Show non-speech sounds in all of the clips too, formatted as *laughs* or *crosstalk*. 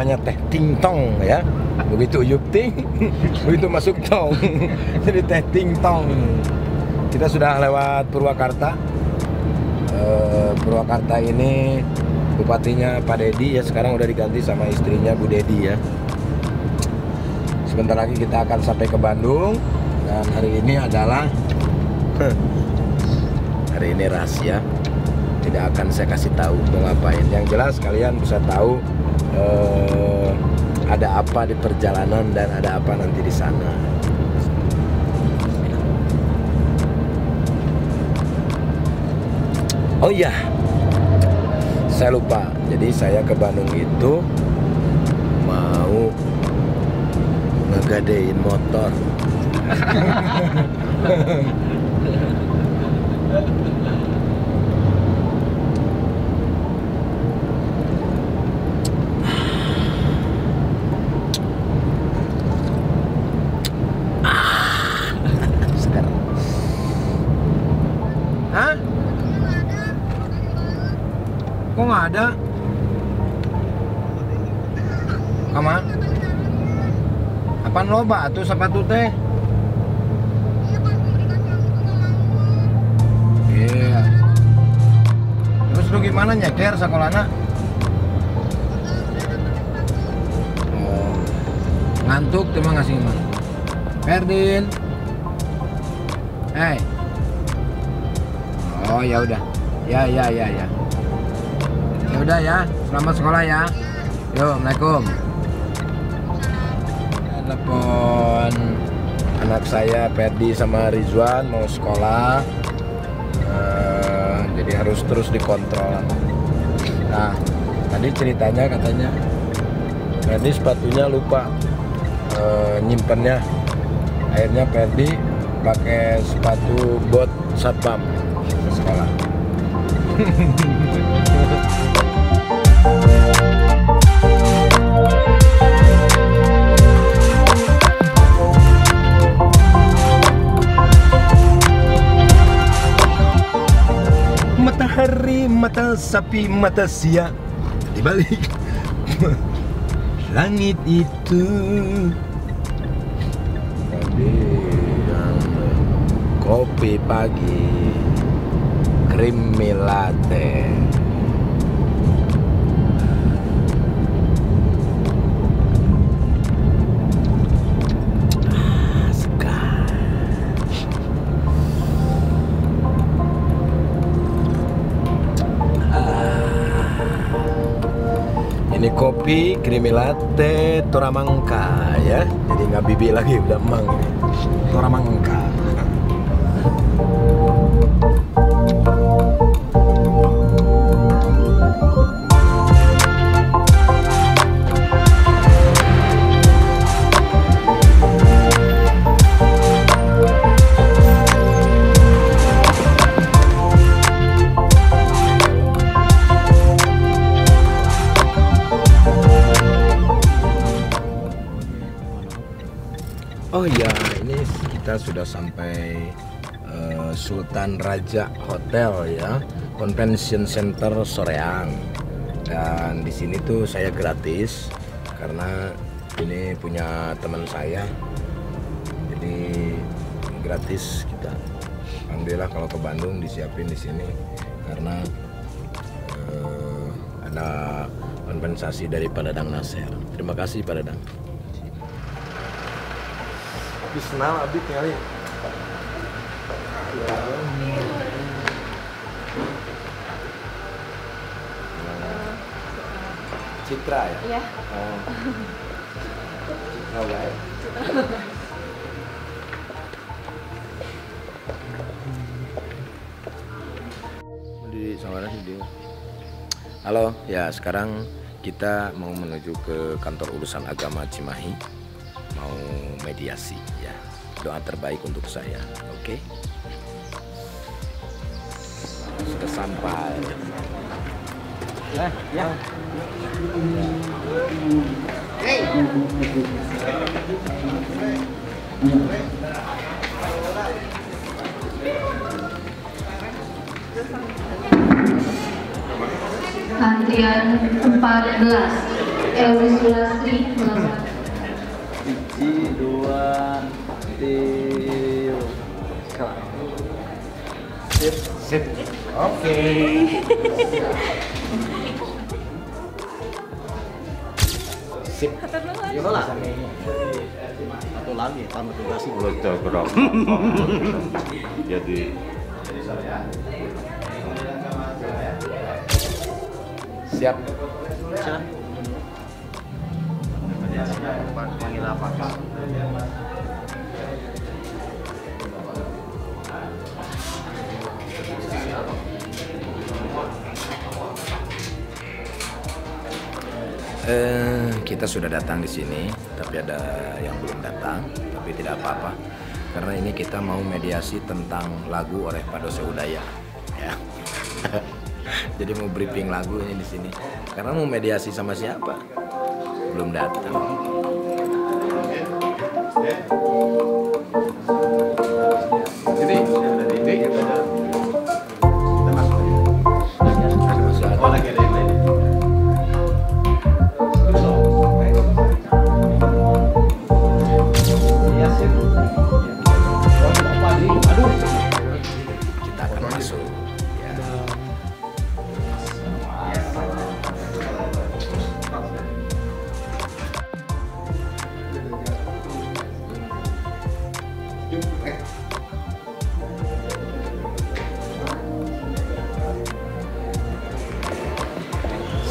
namanya teh tingtong ya. Begitu uyup ting, *laughs* begitu masuk tong. *laughs* Jadi teh tingtong. Kita sudah lewat Purwakarta. Eh, Purwakarta ini bupatinya Pak Dedi ya sekarang udah diganti sama istrinya Bu Dedi ya. Sebentar lagi kita akan sampai ke Bandung dan hari ini adalah *laughs* hari ini rahasia tidak akan saya kasih tahu mau ngapain yang jelas kalian bisa tahu eh, ada apa di perjalanan dan ada apa nanti di sana? Oh iya saya lupa. Jadi saya ke Bandung itu mau ngegadein motor *laughs* sekarang Hah? Kok nggak ada? Kama? Apaan loba atuh sepatu teh? Iya. Terus lu gimana nyeker sekolahnya? Oh. Ngantuk tuh mah ngasih gimana? Ferdin. Hei. Oh ya udah. Ya ya ya ya. Ya udah ya. Selamat sekolah ya. Yo, Assalamualaikum. Telepon anak saya Ferdi sama Rizwan mau sekolah. Eh, jadi harus terus dikontrol. Nah, tadi ceritanya katanya Ferdi sepatunya lupa eh, nyimpennya. Akhirnya Ferdi pakai sepatu bot satpam ke sekolah. *laughs* Matahari, mata sapi, mata sia di balik langit itu. Kopi pagi, creamy latte. Kopi creamy latte Toramangka ya. Jadi nggak bibi lagi udah emang ini. Toramangka. Kita sudah sampai eh, Sultan Raja Hotel ya, Convention Center Soreang. Dan di sini tuh saya gratis karena ini punya teman saya. Jadi gratis kita. Alhamdulillah kalau ke Bandung disiapin di sini karena eh, ada kompensasi dari Pak Nasir. Terima kasih Dadang. Habis kenal abis kali. Citra ya? Iya. Oh. Citra wae. Di sana sih dia. Halo, ya sekarang kita mau menuju ke kantor urusan agama Cimahi mau mediasi ya. Doa terbaik untuk saya oke? Sudah sampai. Eh ya. Antrian 14 Ewi Sulastri melakukan Biji dua tiga Sip Sip. Oke. Sip. Ya lah Satu lagi tamu tugas Lo gerak. Jadi Siap. Siap Eh, kita sudah datang di sini, tapi ada yang belum datang, tapi tidak apa-apa. Karena ini kita mau mediasi tentang lagu oleh Padose Udaya, ya. *laughs* Jadi mau briefing lagu ini di sini. Karena mau mediasi sama siapa? Belum datang.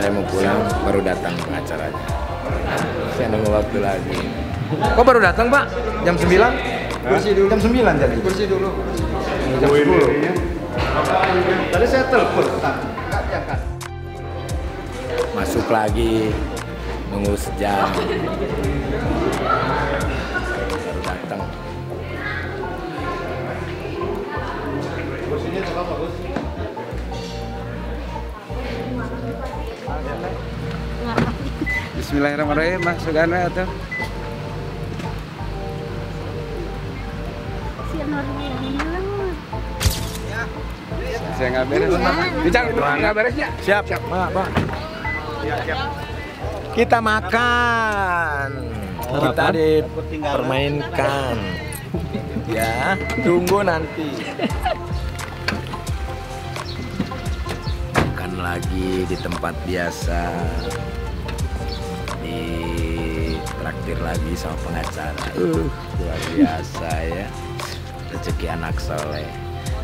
Saya mau pulang, baru datang pengacaranya. Saya nunggu waktu lagi. Kok baru datang, Pak? Jam 9? Kursi dulu Jam 9 jadi. Kursi dulu Jam 10. Tadi saya telepon diangkat Masuk lagi, nunggu sejam. Baru datang. Kursinya bagus Bismillahirrahmanirrahim masuk kan atau saya nggak beres bicara nggak beresnya Siap, siap, Pak. Pak. Kita makan. Kita dipermainkan. Ya, tunggu nanti. Makan lagi di tempat biasa. Di traktir lagi sama pengacara. Uh, luar biasa ya. Rezeki anak soleh.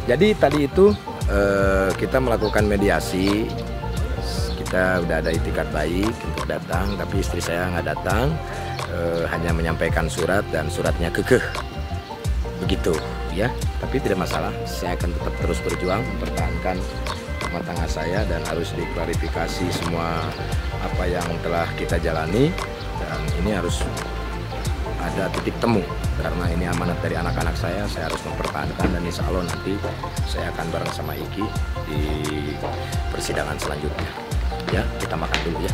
Jadi tadi itu eh, kita melakukan mediasi. Kita udah ada itikat baik untuk datang, tapi istri saya nggak datang. eh, hanya menyampaikan surat dan suratnya kekeh. Begitu ya. Tapi tidak masalah. Saya akan tetap terus berjuang mempertahankan rumah tangga saya dan harus diklarifikasi semua apa yang telah kita jalani. Dan ini harus ada titik temu karena ini amanat dari anak-anak saya. Saya harus mempertahankan dan insya Allah nanti saya akan bareng sama Iki di persidangan selanjutnya. Ya kita makan dulu ya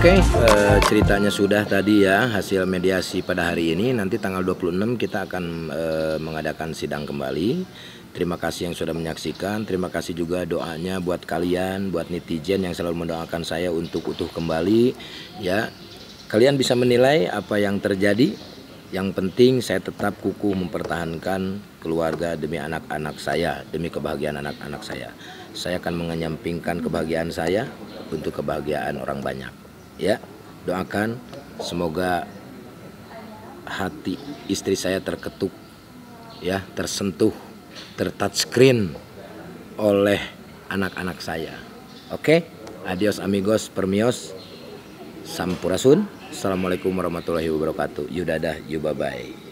Oke, eh, ceritanya sudah tadi ya hasil mediasi pada hari ini. Nanti tanggal 26 kita akan eh, mengadakan sidang kembali. Terima kasih yang sudah menyaksikan. Terima kasih juga doanya buat kalian, buat netizen yang selalu mendoakan saya untuk utuh kembali. Ya, kalian bisa menilai apa yang terjadi. Yang penting saya tetap kukuh mempertahankan keluarga demi anak-anak saya, demi kebahagiaan anak-anak saya. Saya akan mengenyampingkan kebahagiaan saya untuk kebahagiaan orang banyak ya doakan semoga hati istri saya terketuk ya tersentuh tertouchscreen oleh anak-anak saya. Oke? Adios amigos permios. Sampurasun. Assalamualaikum warahmatullahi wabarakatuh. Yudadah yubabay